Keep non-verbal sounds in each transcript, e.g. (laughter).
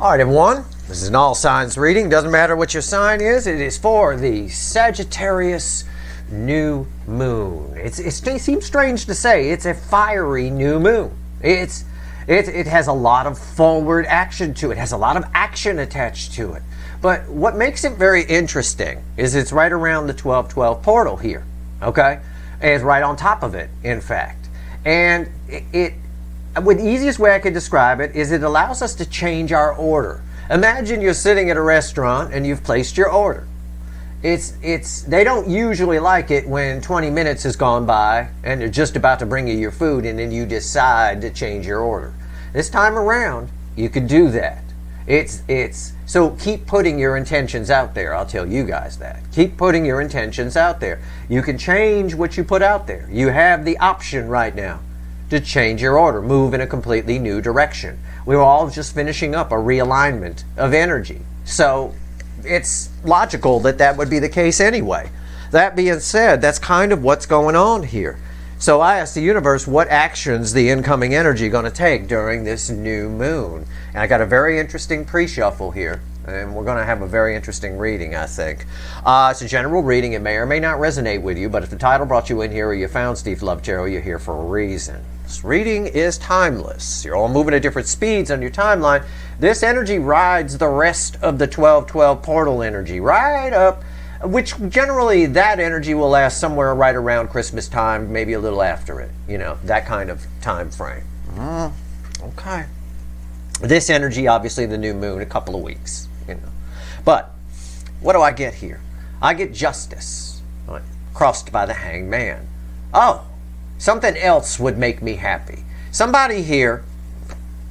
All right, everyone. This is an all signs reading. Doesn't matter what your sign is. It is for the Sagittarius new moon. It's, it's, it seems strange to say it's a fiery new moon. It's it, it has a lot of forward action to it. Has a lot of action attached to it. But what makes it very interesting is it's right around the 1212 portal here. Okay, it's right on top of it. In fact, and it, it the easiest way I could describe it is it allows us to change our order. Imagine you're sitting at a restaurant and you've placed your order. It's it's they don't usually like it when 20 minutes has gone by and they're just about to bring you your food and then you decide to change your order. This time around, you could do that. It's it's so keep putting your intentions out there. I'll tell you guys that. Keep putting your intentions out there. You can change what you put out there. You have the option right now to change your order, move in a completely new direction. We were all just finishing up a realignment of energy. So it's logical that that would be the case anyway. That being said, that's kind of what's going on here. So I asked the universe what actions the incoming energy going to take during this new moon. And I got a very interesting pre-shuffle here. And we're going to have a very interesting reading, I think. Uh, it's a general reading. It may or may not resonate with you, but if the title brought you in here or you found Steve Love Tarot, you're here for a reason. This reading is timeless. You're all moving at different speeds on your timeline. This energy rides the rest of the 1212 portal energy right up which generally that energy will last somewhere right around Christmas time, maybe a little after it. You know, that kind of time frame. Mm, okay. This energy, obviously, the new moon, a couple of weeks. You know, but what do I get here? I get justice, right? crossed by the hanged man. Oh, something else would make me happy. Somebody here,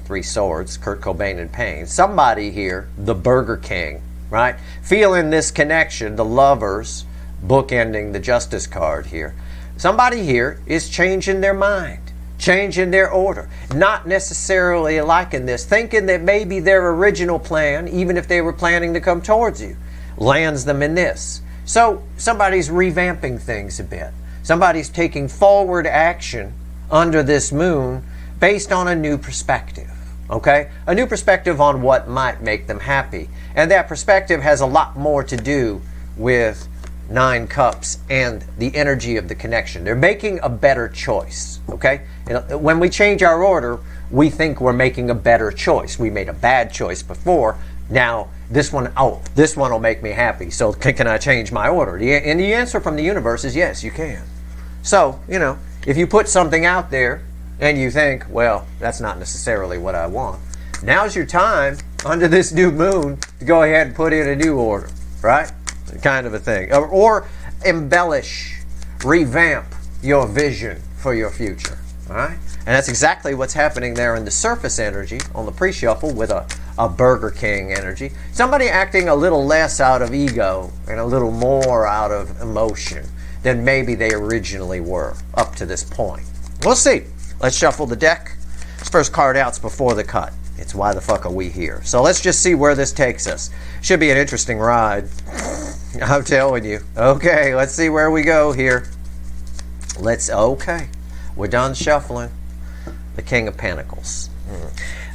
three swords, Kurt Cobain and pain. Somebody here, the Burger King right? Feeling this connection, the lovers bookending the justice card here. Somebody here is changing their mind, changing their order, not necessarily liking this, thinking that maybe their original plan, even if they were planning to come towards you, lands them in this. So somebody's revamping things a bit. Somebody's taking forward action under this moon based on a new perspective. Okay? A new perspective on what might make them happy. And that perspective has a lot more to do with nine cups and the energy of the connection. They're making a better choice. Okay? When we change our order, we think we're making a better choice. We made a bad choice before. Now, this one, oh, this one will make me happy. So, can, can I change my order? And the answer from the universe is yes, you can. So, you know, if you put something out there and you think, well, that's not necessarily what I want. Now's your time under this new moon to go ahead and put in a new order, right? Kind of a thing. Or, or embellish, revamp your vision for your future, all right? And that's exactly what's happening there in the surface energy on the pre shuffle with a, a Burger King energy. Somebody acting a little less out of ego and a little more out of emotion than maybe they originally were up to this point. We'll see. Let's shuffle the deck. This first card out's before the cut. It's why the fuck are we here? So let's just see where this takes us. Should be an interesting ride. (laughs) I'm telling you. Okay, let's see where we go here. Let's, okay. We're done shuffling. The King of Pentacles.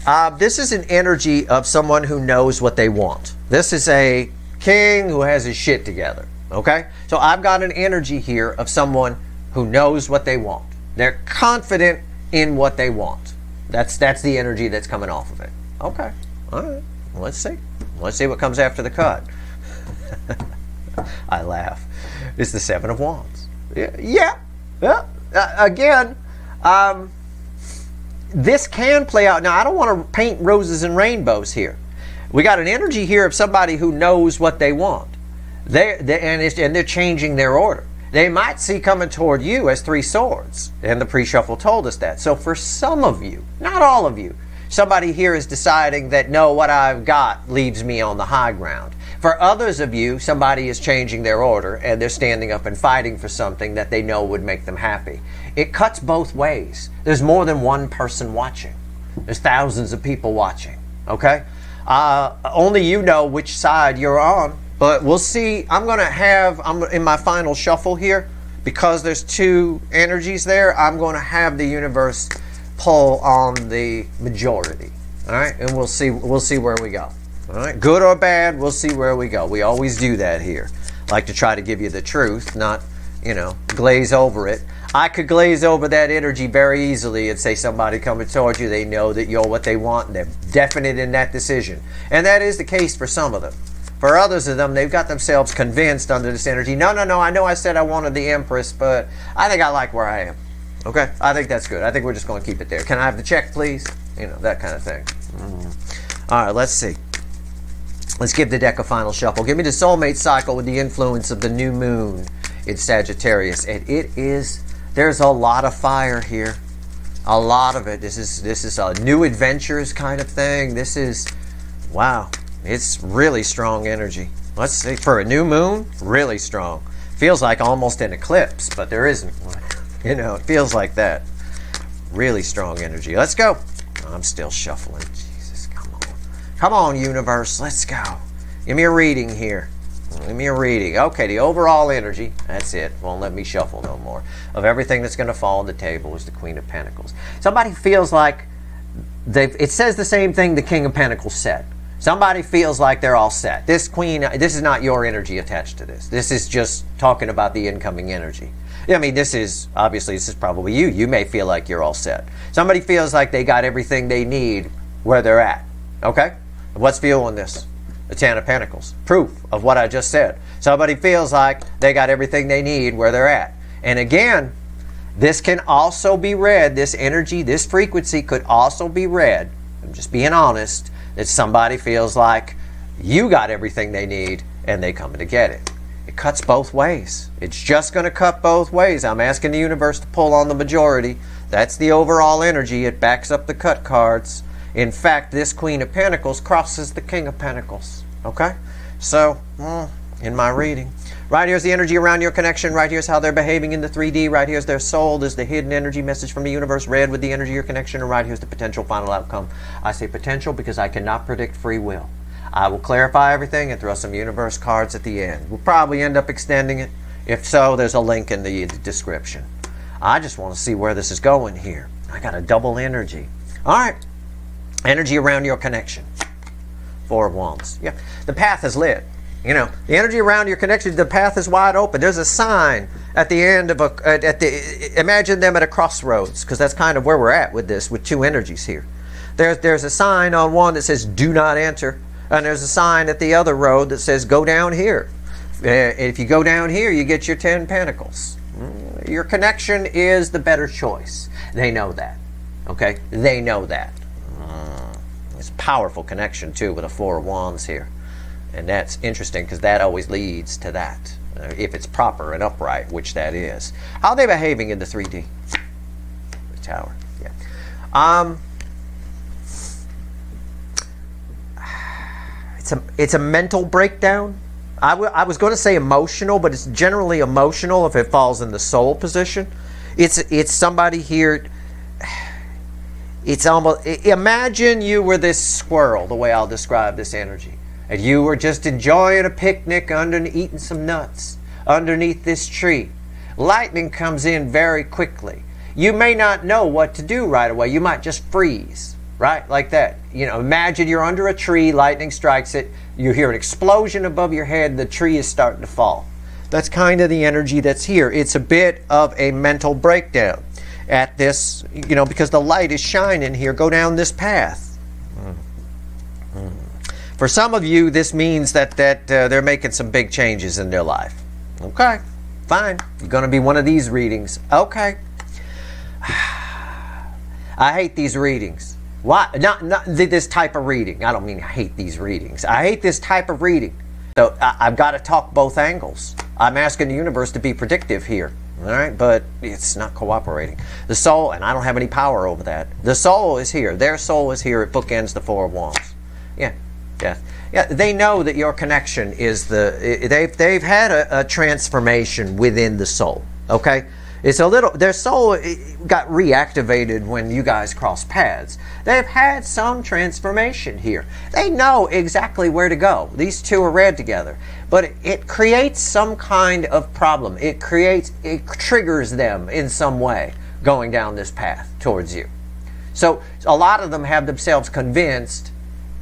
Uh, this is an energy of someone who knows what they want. This is a king who has his shit together. Okay? So I've got an energy here of someone who knows what they want. They're confident in what they want. That's that's the energy that's coming off of it. Okay. All right. Let's see. Let's see what comes after the cut. (laughs) I laugh. It's the Seven of Wands. Yeah. Yeah. yeah. Uh, again, um, this can play out. Now, I don't want to paint roses and rainbows here. We got an energy here of somebody who knows what they want. They, they and, and they're changing their order they might see coming toward you as three swords. And the pre shuffle told us that. So for some of you, not all of you, somebody here is deciding that no, what I've got leaves me on the high ground. For others of you, somebody is changing their order and they're standing up and fighting for something that they know would make them happy. It cuts both ways. There's more than one person watching, there's thousands of people watching. Okay? Uh, only you know which side you're on but we'll see. I'm going to have, I'm in my final shuffle here, because there's two energies there, I'm going to have the universe pull on the majority. All right, and we'll see we'll see where we go. All right, good or bad, we'll see where we go. We always do that here. Like to try to give you the truth, not you know glaze over it. I could glaze over that energy very easily and say somebody coming towards you, they know that you're what they want, and they're definite in that decision. And that is the case for some of them. For others of them, they've got themselves convinced under this energy. No, no, no, I know I said I wanted the Empress, but I think I like where I am. Okay? I think that's good. I think we're just going to keep it there. Can I have the check, please? You know, that kind of thing. Mm. All right, let's see. Let's give the deck a final shuffle. Give me the soulmate cycle with the influence of the new moon in Sagittarius. And it is there's a lot of fire here. A lot of it. This is this is a new adventures kind of thing. This is wow. It's really strong energy. Let's see for a new moon, really strong. Feels like almost an eclipse, but there isn't one. (laughs) You know, it feels like that. Really strong energy. Let's go. I'm still shuffling. Come on. Universe. Let's go. Give me a reading here. Give me a reading. Okay, the overall energy, that's it. Won't let me shuffle no more. Of everything that's going to fall on the table is the Queen of Pentacles. Somebody feels like they it says the same thing the King of Pentacles said. Somebody feels like they're all set. This Queen, this is not your energy attached to this. This is just talking about the incoming energy. I mean, this is obviously this is probably you. You may feel like you're all set. Somebody feels like they got everything they need where they're at. Okay? What's fueling this? the Ten of Pentacles. Proof of what I just said. Somebody feels like they got everything they need where they're at. And again, this can also be read, this energy, this frequency could also be read, I'm just being honest, that somebody feels like you got everything they need and they coming to get it. It cuts both ways. It's just going to cut both ways. I'm asking the universe to pull on the majority. That's the overall energy. It backs up the cut cards. In fact, this Queen of Pentacles crosses the King of Pentacles. Okay? So, mm, in my reading, right here's the energy around your connection. Right here's how they're behaving in the 3D. Right here's their soul. There's the hidden energy message from the universe. Read with the energy of your connection. And right here's the potential final outcome. I say potential because I cannot predict free will. I will clarify everything and throw some universe cards at the end. We'll probably end up extending it. If so, there's a link in the description. I just want to see where this is going here. I got a double energy. All right. Energy around your connection. Four of Wands. Yeah, the path is lit. You know, the energy around your connection, the path is wide open. There's a sign at the end of a, at the, imagine them at a crossroads, because that's kind of where we're at with this, with two energies here. There's, there's a sign on one that says, do not enter. And there's a sign at the other road that says, go down here. Uh, if you go down here, you get your 10 pentacles. Mm, your connection is the better choice. They know that. Okay? They know that. It's a powerful connection too with a four of wands here. And that's interesting because that always leads to that. Uh, if it's proper and upright, which that is. How are they behaving in the 3D? The tower. Yeah. Um, it's a it's a mental breakdown. I, I was going to say emotional, but it's generally emotional if it falls in the soul position. It's it's somebody here it's almost imagine you were this squirrel the way i'll describe this energy. And you were just enjoying a picnic under eating some nuts underneath this tree. Lightning comes in very quickly. You may not know what to do right away. You might just freeze right? Like that. You know imagine you're under a tree lightning strikes it you hear an explosion above your head the tree is starting to fall. That's kind of the energy that's here. It's a bit of a mental breakdown at this, you know, because the light is shining here. Go down this path. For some of you, this means that that uh, they're making some big changes in their life. Okay, fine. You're going to be one of these readings. Okay. (sighs) I hate these readings. Why? Not, not this type of reading. I don't mean I hate these readings. I hate this type of reading. So I, I've got to talk both angles. I'm asking the universe to be predictive here. All right, but it's not cooperating. The soul, and I don't have any power over that. The soul is here. Their soul is here. It bookends the four of wands. Yeah, yeah, yeah. They know that your connection is the. They've they've had a, a transformation within the soul. Okay, it's a little, their soul got reactivated when you guys crossed paths. They've had some transformation here. They know exactly where to go. These two are read together. But it creates some kind of problem. It creates, it triggers them in some way going down this path towards you. So a lot of them have themselves convinced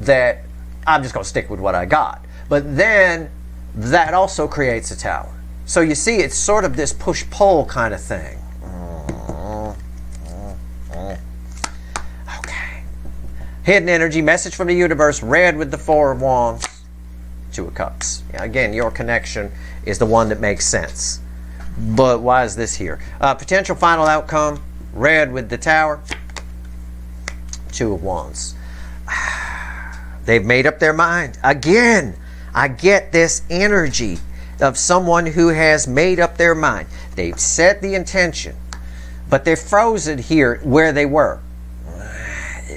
that I'm just going to stick with what I got. But then that also creates a tower. So you see, it's sort of this push pull kind of thing. Okay. Hidden energy, message from the universe, read with the Four of Wands, Two of Cups. Again, your connection is the one that makes sense. But why is this here? Uh, potential final outcome, read with the Tower, Two of Wands. (sighs) They've made up their mind. Again, I get this energy of someone who has made up their mind. They've set the intention, but they're frozen here where they were.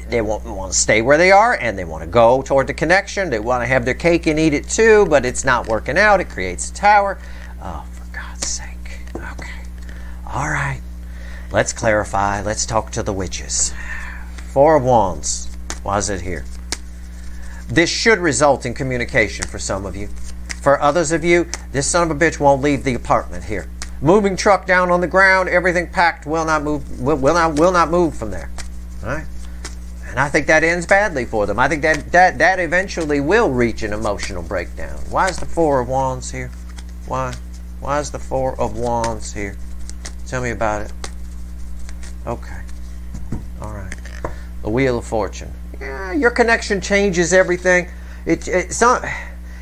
They want, want to stay where they are and they want to go toward the connection. They want to have their cake and eat it too, but it's not working out. It creates a tower. Oh, for God's sake. Okay. All right. Let's clarify. Let's talk to the witches. Four of Wands. Why is it here? This should result in communication for some of you. For others of you, this son of a bitch won't leave the apartment here. Moving truck down on the ground, everything packed, will not move, will, will not, will not move from there. All right? And I think that ends badly for them. I think that, that that eventually will reach an emotional breakdown. Why is the Four of Wands here? Why? Why is the Four of Wands here? Tell me about it. Okay. All right. The Wheel of Fortune. Yeah, your connection changes everything. It, it's not.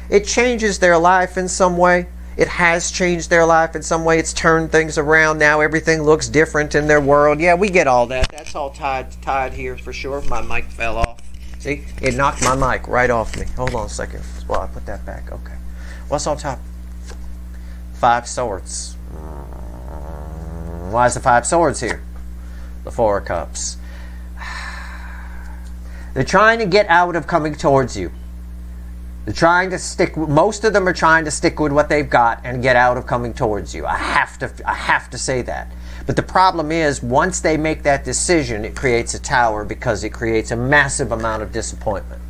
It changes their life in some way. It has changed their life in some way. It's turned things around. Now everything looks different in their world. Yeah, we get all that. That's all tied tied here for sure. My mic fell off. See, it knocked my mic right off me. Hold on a second. Well, I put that back. Okay. What's on top? Five swords. Why is the five swords here? The four of cups. (sighs) They're trying to get out of coming towards you. They're trying to stick. Most of them are trying to stick with what they've got and get out of coming towards you. I have to. I have to say that. But the problem is, once they make that decision, it creates a tower because it creates a massive amount of disappointment.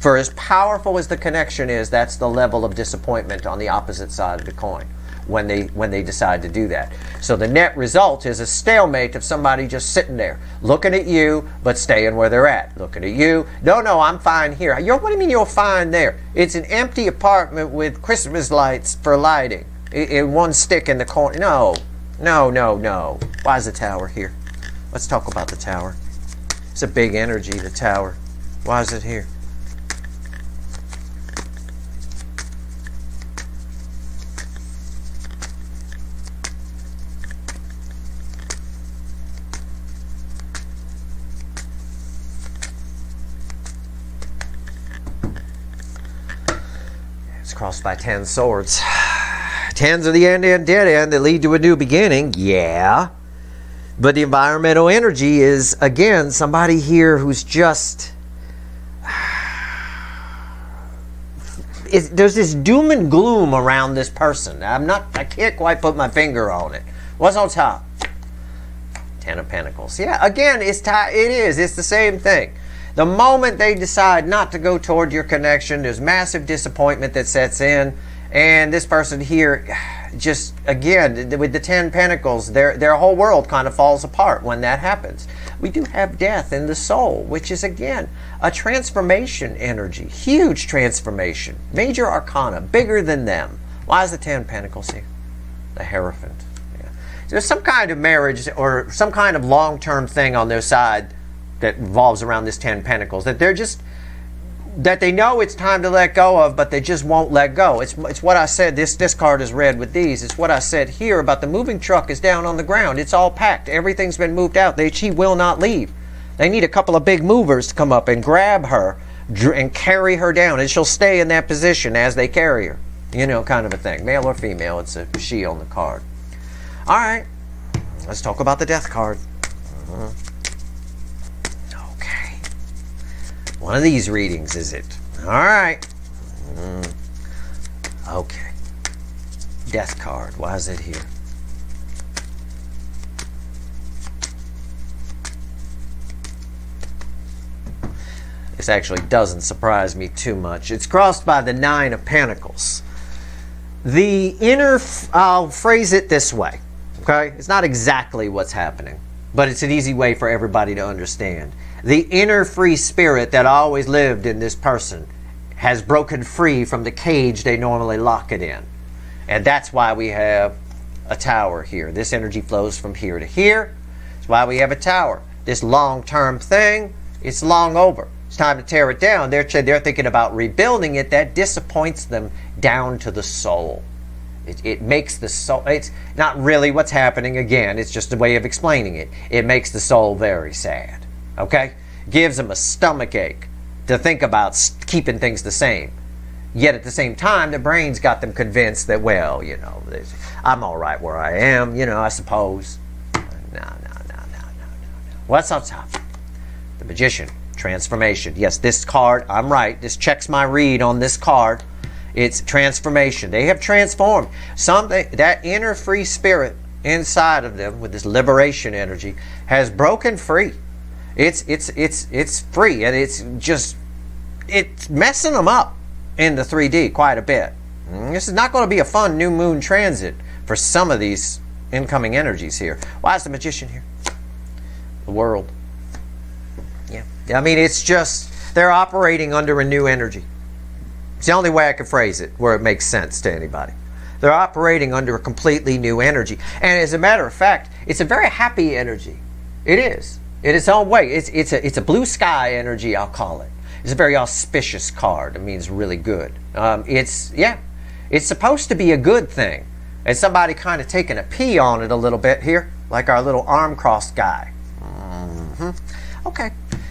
For as powerful as the connection is, that's the level of disappointment on the opposite side of the coin when they when they decide to do that. So the net result is a stalemate of somebody just sitting there looking at you but staying where they're at. Looking at you. No, no, I'm fine here. You're, what do you mean you're fine there? It's an empty apartment with Christmas lights for lighting. In one stick in the corner. No, no, no, no. Why is the tower here? Let's talk about the tower. It's a big energy, the tower. Why is it here? Crossed by ten swords. (sighs) Tens are the end and dead end that lead to a new beginning. Yeah. But the environmental energy is, again, somebody here who's just. (sighs) there's this doom and gloom around this person. I'm not. I can't quite put my finger on it. What's on top? Ten of Pentacles. Yeah, again, it's it is. It's the same thing. The moment they decide not to go toward your connection, there's massive disappointment that sets in. And this person here, (sighs) just again, with the Ten Pentacles, their, their whole world kind of falls apart when that happens. We do have death in the soul, which is again a transformation energy, huge transformation, major arcana, bigger than them. Why is the Ten Pentacles here? The Hierophant. Yeah. There's some kind of marriage or some kind of long term thing on their side that revolves around this Ten Pentacles. That they're just that they know it's time to let go of, but they just won't let go. It's, it's what I said. This this card is read with these. It's what I said here about the moving truck is down on the ground. It's all packed. Everything's been moved out. They she will not leave. They need a couple of big movers to come up and grab her and carry her down, and she'll stay in that position as they carry her. You know, kind of a thing. Male or female, it's a she on the card. All right, let's talk about the death card. Uh-huh. One of these readings, is it? All right. Mm. Okay. Death card. Why is it here? This actually doesn't surprise me too much. It's crossed by the Nine of Pentacles. The inner, I'll phrase it this way, okay? It's not exactly what's happening. but it's an easy way for everybody to understand. The inner free spirit that always lived in this person has broken free from the cage they normally lock it in. And that's why we have a tower here. This energy flows from here to here. That's why we have a tower. This long term thing, it's long over. It's time to tear it down. They're, they're thinking about rebuilding it. That disappoints them down to the soul. It, it makes the soul, it's not really what's happening again, it's just a way of explaining it. It makes the soul very sad. Okay? Gives them a stomach ache to think about keeping things the same. Yet at the same time, the brain's got them convinced that, well, you know, I'm all right where I am, you know, I suppose. No, no, no, no, no, no. What's on top? The magician, transformation. Yes, this card, I'm right. This checks my read on this card. It's transformation. They have transformed. Something that inner free spirit inside of them with this liberation energy has broken free. It's it's it's it's free and it's just it's messing them up in the 3D quite a bit. Mm, this is not going to be a fun new moon transit for some of these incoming energies here. Why is the magician here? The world. Yeah. I mean, it's just they're operating under a new energy. It's the only way I can phrase it where it makes sense to anybody. They're operating under a completely new energy. And as a matter of fact, it's a very happy energy. It is in its own way. It's, it's, a, it's a blue sky energy, I'll call it. It's a very auspicious card. It means really good. Um, it's, yeah, it's supposed to be a good thing. And somebody kind of taking a pee on it a little bit here, like our little arm crossed guy. Mm-hmm. Okay.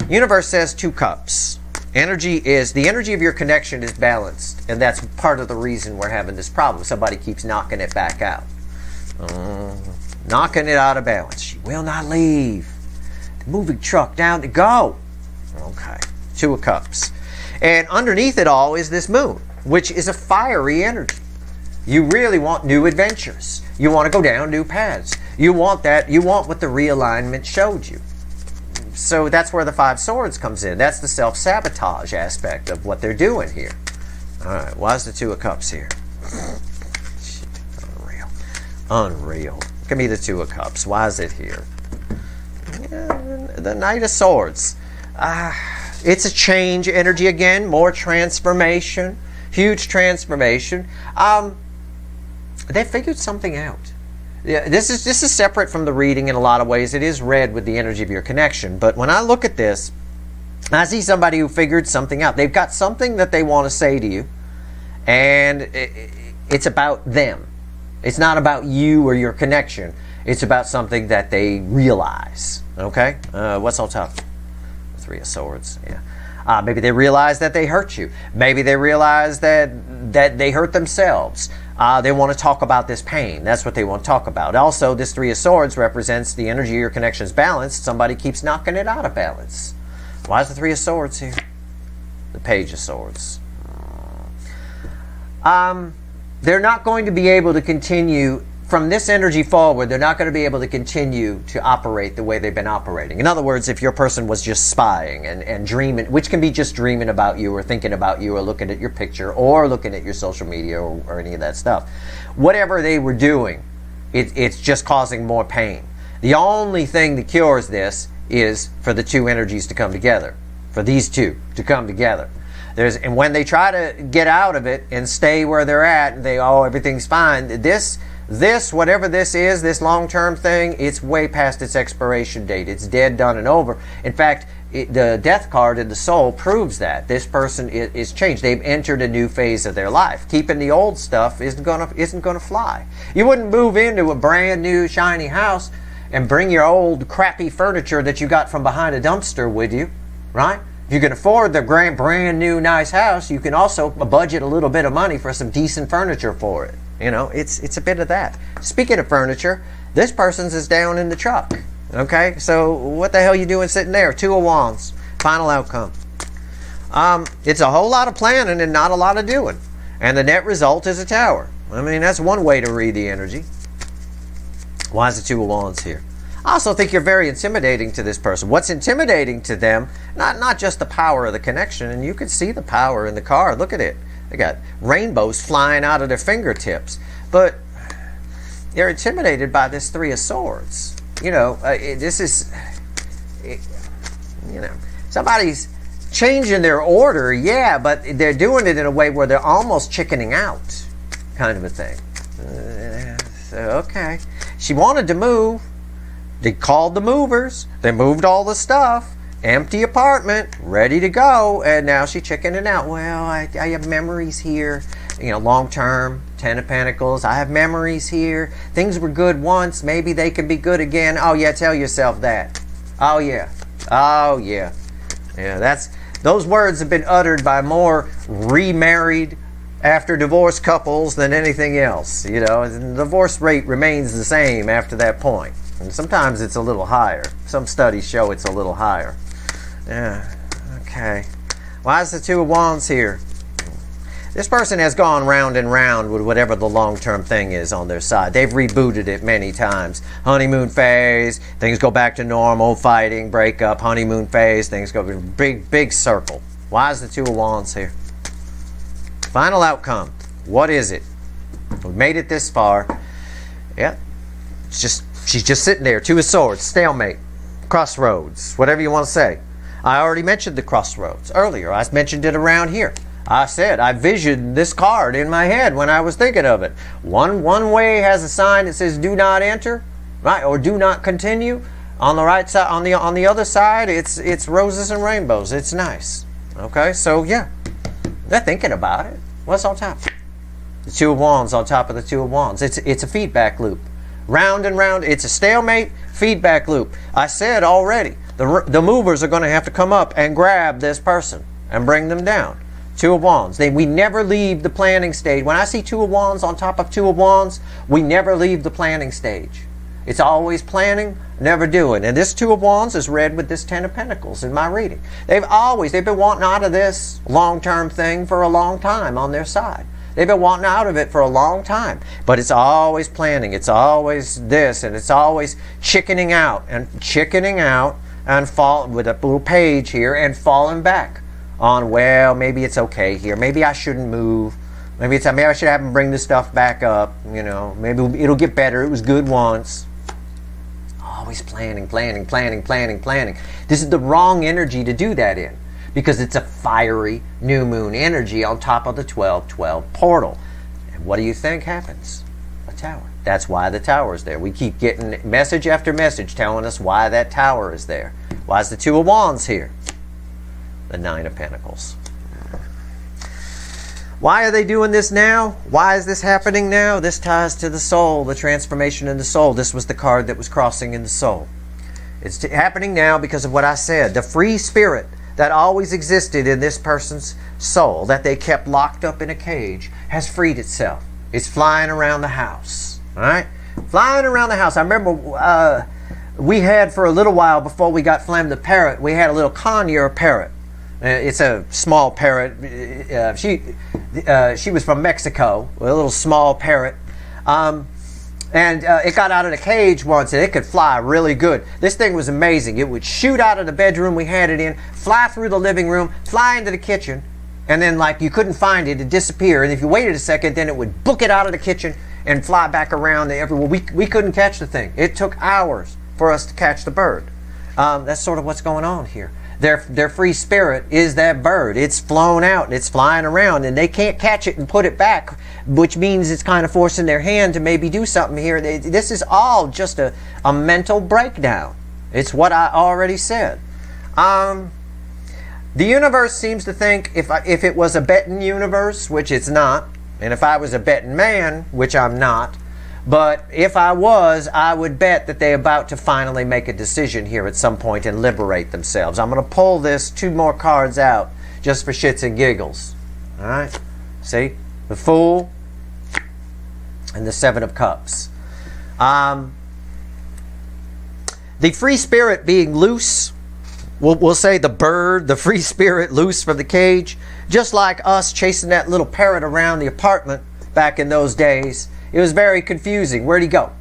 Universe says two cups. Energy is, the energy of your connection is balanced. And that's part of the reason we're having this problem. Somebody keeps knocking it back out. Mm, knocking it out of balance. She will not leave moving truck down to go. Okay, two of cups. And underneath it all is this moon, which is a fiery energy. You really want new adventures. You want to go down new paths. You want that, you want what the realignment showed you. So that's where the five swords comes in. That's the self-sabotage aspect of what they're doing here. All right, why is the two of cups here? Unreal. Unreal. Give me the two of cups. Why is it here? The Knight of Swords. Uh, it's a change energy again, more transformation, huge transformation. Um, they figured something out. Yeah, this is this is separate from the reading in a lot of ways. It is read with the energy of your connection. But when I look at this, I see somebody who figured something out. They've got something that they want to say to you, and it's about them. It's not about you or your connection. It's about something that they realize. Okay? Uh, what's on top? Three of Swords. Yeah. Uh, maybe they realize that they hurt you. Maybe they realize that that they hurt themselves. Uh, they want to talk about this pain. That's what they want to talk about. Also, this Three of Swords represents the energy your connections balanced. Somebody keeps knocking it out of balance. Why is the Three of Swords here? The Page of Swords. Um, they're not going to be able to continue from this energy forward, they're not going to be able to continue to operate the way they've been operating. In other words, if your person was just spying and, and dreaming, which can be just dreaming about you or thinking about you or looking at your picture or looking at your social media or, or any of that stuff, whatever they were doing, it, it's just causing more pain. The only thing that cures this is for the two energies to come together, for these two to come together. There's, and when they try to get out of it and stay where they're at, and they, oh, everything's fine, this this, whatever this is, this long term thing, it's way past its expiration date. It's dead, done, and over. In fact, it, the death card in the soul proves that this person is, is, changed. They've entered a new phase of their life. Keeping the old stuff isn't gonna isn't gonna fly. You wouldn't move into a brand new shiny house and bring your old crappy furniture that you got from behind a dumpster with you, right? If you can afford the grand, brand new nice house, you can also budget a little bit of money for some decent furniture for it. You know, it's it's a bit of that. Speaking of furniture, this person's is down in the truck. Okay, so what the hell you doing sitting there? Two of wands. Final outcome. Um, it's a whole lot of planning and not a lot of doing, and the net result is a tower. I mean, that's one way to read the energy. Why is the two of wands here? I also think you're very intimidating to this person. What's intimidating to them, not not just the power of the connection, and you can see the power in the card. Look at it. They got rainbows flying out of their fingertips. But they're intimidated by this Three of Swords. you know, uh, it, this is, it, you know, somebody's changing their order, yeah, but they're doing it in a way where they're almost chickening out, kind of a thing. Uh, so, okay. She wanted to move. They called the movers. They moved all the stuff. Empty apartment, ready to go, and now she's chickening out. Well, I, I have memories here, you know, long term, Ten of Pentacles. I have memories here. Things were good once. Maybe they can be good again. Oh, yeah, tell yourself that. Oh, yeah. Oh, yeah. Yeah, that's those words have been uttered by more remarried after divorce couples than anything else. You know, the divorce rate remains the same after that point. And sometimes it's a little higher. Some studies show it's a little higher. Yeah, okay. Why is the Two of Wands here? This person has gone round and round with whatever the long term thing is on their side. They've rebooted it many times. Honeymoon phase, things go back to normal, fighting, breakup, honeymoon phase, things go big, big circle. Why is the Two of Wands here? Final outcome. What is it? We've made it this far. Yeah. It's just she's just sitting there. Two of Swords, stalemate, crossroads, whatever you want to say. I already mentioned the crossroads earlier. I mentioned it around here. I said I visioned this card in my head when I was thinking of it. One one way has a sign that says "Do not enter," right, or "Do not continue." On the right side, on the on the other side, it's it's roses and rainbows. It's nice. Okay, so yeah, they're thinking about it. What's on top? The two of wands on top of the two of wands. It's it's a feedback loop, round and round. It's a stalemate feedback loop. I said already. The, the movers are going to have to come up and grab this person and bring them down. Two of Wands. They, we never leave the planning stage. When I see Two of Wands on top of Two of Wands, we never leave the planning stage. It's always planning, never doing. And this Two of Wands is read with this Ten of Pentacles in my reading. They've always, they've been wanting out of this long-term thing for a long time on their side. They've been wanting out of it for a long time. But it's always planning. It's always this and it's always chickening out and chickening out and fall with a little page here and falling back on well maybe it's okay here. Maybe I shouldn't move. Maybe it's maybe I should have them bring this stuff back up you know. Maybe it'll get better. It was good once. Always planning planning planning planning planning. This is the wrong energy to do that in because it's a fiery new moon energy on top of the 1212 portal and what do you think happens a tower that's why the tower is there. We keep getting message after message telling us why that tower is there. Why is the Two of Wands here? The Nine of Pentacles. Why are they doing this now? Why is this happening now? This ties to the soul, the transformation in the soul. This was the card that was crossing in the soul. It's happening now because of what I said. The free spirit that always existed in this person's soul, that they kept locked up in a cage, has freed itself. It's flying around the house. All right, flying around the house. I remember uh, we had for a little while before we got Flam the parrot. We had a little conure parrot. Uh, it's a small parrot. Uh, she uh, she was from Mexico. A little small parrot. Um, and uh, it got out of the cage once and it could fly really good. This thing was amazing. It would shoot out of the bedroom we had it in, fly through the living room, fly into the kitchen, and then like you couldn't find it, it'd disappear. And if you waited a second, then it would book it out of the kitchen and fly back around everywhere. We, we couldn't catch the thing. It took hours for us to catch the bird. Um, that's sort of what's going on here. Their, their free spirit is that bird. It's flown out and it's flying around and they can't catch it and put it back, which means it's kind of forcing their hand to maybe do something here. They, this is all just a, a mental breakdown. It's what I already said. Um, the universe seems to think if, I, if it was a betting universe, which it's not, and if I was a betting man, which I'm not, but if I was, I would bet that they're about to finally make a decision here at some point and liberate themselves. I'm going to pull this two more cards out just for shits and giggles. All right? See? The Fool and the Seven of Cups. Um, the free spirit being loose, we'll, we'll say the bird, the free spirit loose from the cage, just like us chasing that little parrot around the apartment back in those days. It was very confusing. Where'd he go?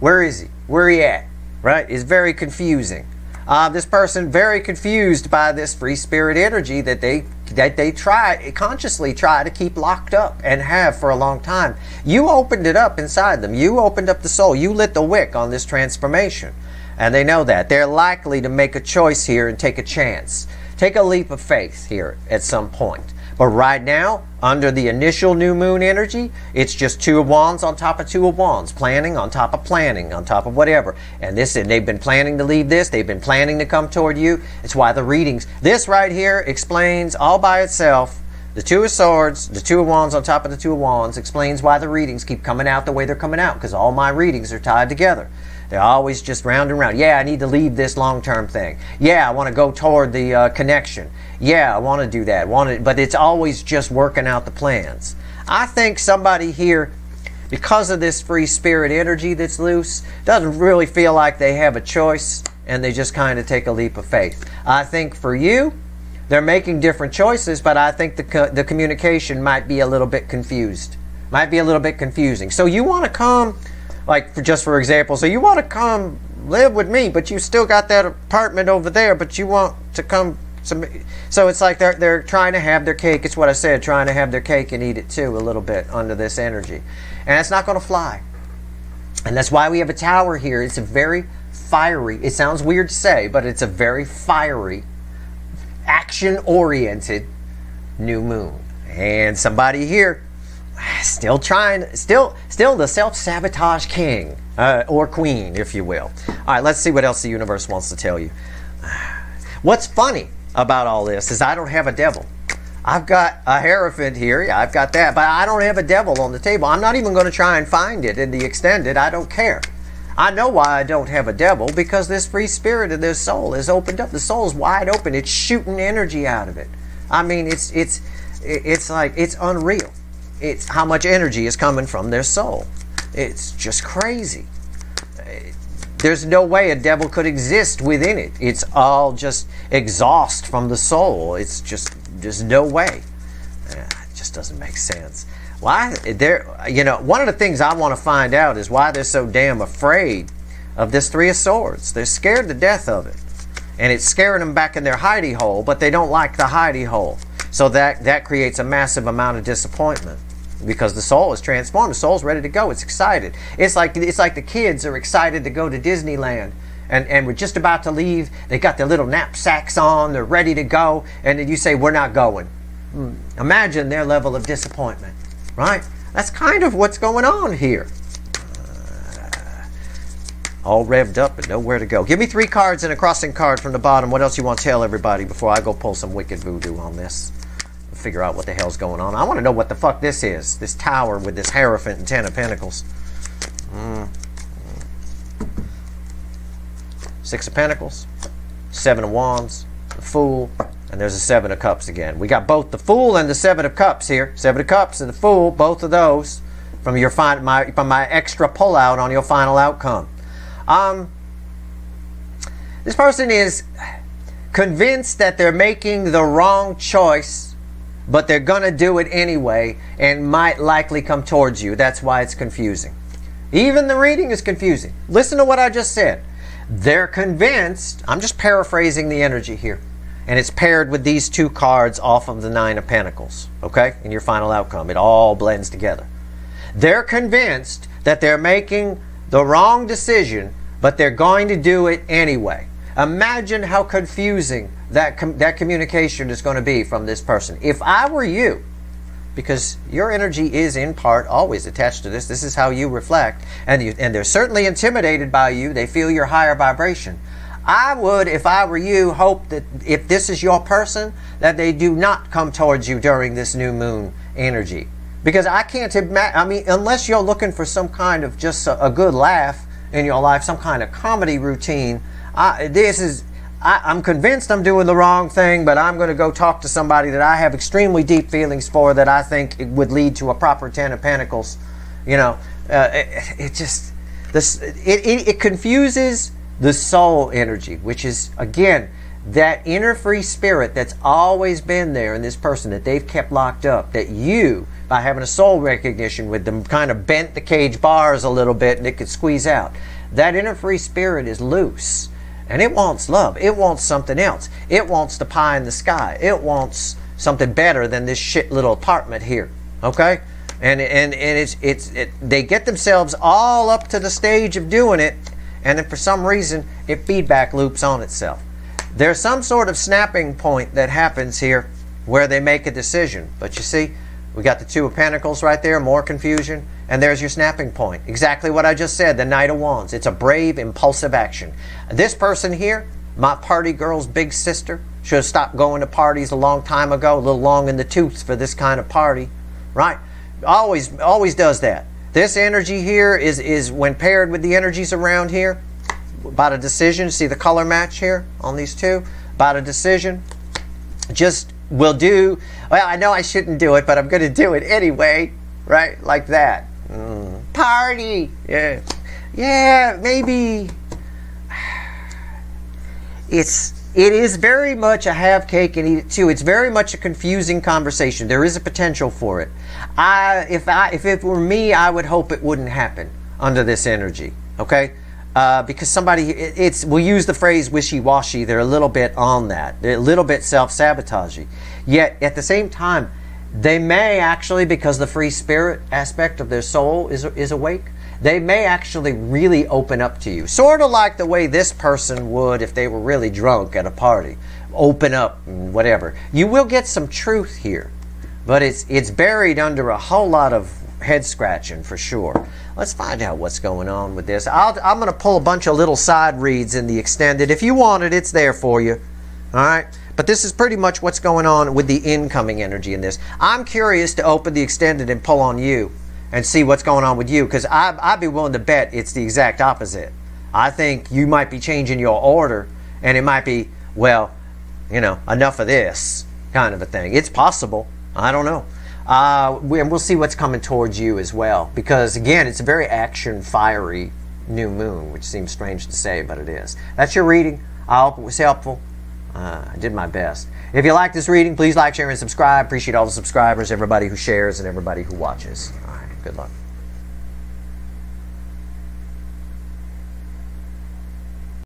Where is he? Where he at? Right? It's very confusing. Uh, this person very confused by this free spirit energy that they that they try consciously try to keep locked up and have for a long time. You opened it up inside them. You opened up the soul. You lit the wick on this transformation. And they know that. They're likely to make a choice here and take a chance. Take a leap of faith here at some point. But right now, under the initial new moon energy, it's just two of wands on top of two of wands, planning on top of planning, on top of whatever. And this, and they've been planning to leave this, they've been planning to come toward you. It's why the readings, this right here explains all by itself the Two of Swords, the Two of Wands on top of the Two of Wands explains why the readings keep coming out the way they're coming out because all my readings are tied together. They're always just round and round. Yeah, I need to leave this long-term thing. Yeah, I want to go toward the uh, connection. Yeah, I want to do that. Want to, but it's always just working out the plans. I think somebody here, because of this free spirit energy that's loose, doesn't really feel like they have a choice and they just kind of take a leap of faith. I think for you, they're making different choices, but I think the, co- the communication might be a little bit confused. Might be a little bit confusing. So you want to come, like for, just for example, so you want to come live with me, but you still got that apartment over there, but you want to come. Some, so it's like they're, they're trying to have their cake. It's what I said, trying to have their cake and eat it too a little bit under this energy. And it's not going to fly. And that's why we have a tower here. It's a very fiery, it sounds weird to say, but it's a very fiery action oriented new moon. And somebody here still trying, still, still the self sabotage king uh, or queen, if you will. All right, let's see what else the universe wants to tell you. (sighs) What's funny about all this is I don't have a devil. I've got a Hierophant here. Yeah, I've got that. But I don't have a devil on the table. I'm not even going to try and find it in the extended. I don't care. I know why I don't have a devil because this free spirit of this soul is opened up. The soul is wide open. It's shooting energy out of it. I mean, it's it's it's like it's unreal. It's how much energy is coming from their soul. It's just crazy. There's no way a devil could exist within it. It's all just exhaust from the soul. It's just there's no way. Uh, it just doesn't make sense. Why they're you know one of the things I want to find out is why they're so damn afraid of this three of swords. They're scared to death of it, and it's scaring them back in their hidey hole. But they don't like the hidey hole, so that that creates a massive amount of disappointment because the soul is transformed. The soul's ready to go. It's excited. It's like it's like the kids are excited to go to Disneyland. And, and we're just about to leave. They got their little knapsacks on. They're ready to go. And then you say, We're not going. Hmm. Imagine their level of disappointment right? That's kind of what's going on here. Uh, all revved up and nowhere to go. Give me three cards and a crossing card from the bottom. What else you want to tell everybody before I go pull some wicked voodoo on this? Figure out what the hell's going on. I want to know what the fuck this is. This tower with this Hierophant and Ten of Pentacles. Mm. Six of Pentacles. Seven of Wands. The Fool. And there's a Seven of Cups again. We got both the Fool and the Seven of Cups here. Seven of Cups and the Fool, both of those from your fin- my from my extra pullout on your final outcome. Um, this person is convinced that they're making the wrong choice, but they're gonna do it anyway and might likely come towards you. That's why it's confusing. Even the reading is confusing. Listen to what I just said. They're convinced, I'm just paraphrasing the energy here and it's paired with these two cards off of the Nine of Pentacles, okay, in your final outcome. It all blends together. They're convinced that they're making the wrong decision, but they're going to do it anyway. Imagine how confusing that, com- that communication is going to be from this person. If I were you, because your energy is in part always attached to this, this is how you reflect, and, you, and they're certainly intimidated by you, they feel your higher vibration. I would, if I were you, hope that if this is your person, that they do not come towards you during this new moon energy. Because I can't imagine, I mean, unless you're looking for some kind of just a, a good laugh in your life, some kind of comedy routine, I, this is, I, am convinced I'm doing the wrong thing, but I'm going to go talk to somebody that I have extremely deep feelings for that I think would lead to a proper Ten of Pentacles. You know, uh, it, it, just, this, it, it, it confuses the soul energy, which is, again, that inner free spirit that's always been there in this person that they've kept locked up, that you, by having a soul recognition with them, kind of bent the cage bars a little bit and it could squeeze out. That inner free spirit is loose and it wants love. It wants something else. It wants the pie in the sky. It wants something better than this shit little apartment here. Okay? And, and, and it's, it's, it, they get themselves all up to the stage of doing it and then for some reason it feedback loops on itself. There's some sort of snapping point that happens here where they make a decision. But you see, we got the Two of Pentacles right there, more confusion. And there's your snapping point. Exactly what I just said, the Knight of Wands. It's a brave, impulsive action. This person here, my party girl's big sister, should have stopped going to parties a long time ago, a little long in the tooth for this kind of party, right? Always, always does that. This energy here is, is when paired with the energies around here, about a decision. See the color match here on these two? About a decision. Just will do. Well, I know I shouldn't do it, but I'm going to do it anyway, right? Like that. Mm. Party. Yeah. Yeah, maybe. It's it is very much a have cake and eat it too. It's very much a confusing conversation. There is a potential for it. I if I if it were me, I would hope it wouldn't happen under this energy. Okay? uh, because somebody it, it's we'll use the phrase wishy-washy they're a little bit on that they're a little bit self-sabotaging yet at the same time they may actually because the free spirit aspect of their soul is, is awake they may actually really open up to you sort of like the way this person would if they were really drunk at a party open up whatever you will get some truth here but it's it's buried under a whole lot of head scratching for sure Let's find out what's going on with this. i am going to pull a bunch of little side reads in the extended. If you want it, it's there for you. All right? But this is pretty much what's going on with the incoming energy in this. I'm curious to open the extended and pull on you and see what's going on with you because I'd be willing to bet it's the exact opposite. I think you might be changing your order and it might be, well, you know, enough of this kind of a thing. It's possible. I don't know. Uh, and we'll see what's coming towards you as well. Because again, it's a very action fiery new moon, which seems strange to say, but it is. That's your reading. I hope it was helpful. Uh, I did my best. If you like this reading, please like, share, and subscribe. Appreciate all the subscribers, everybody who shares, and everybody who watches. All right, good luck.